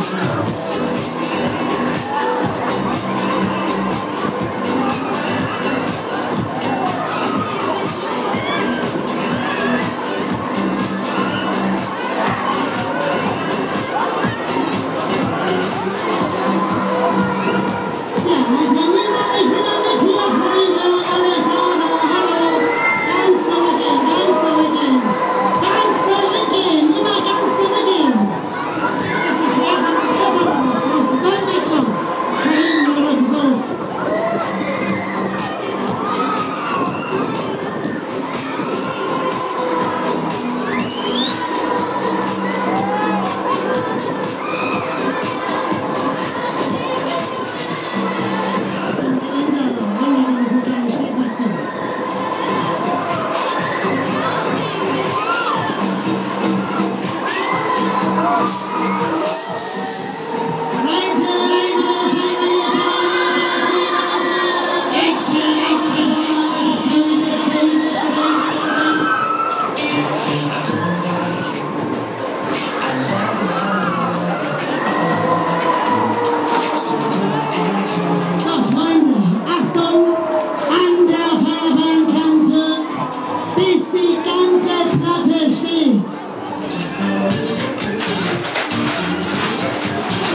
Sound. Oh, my God.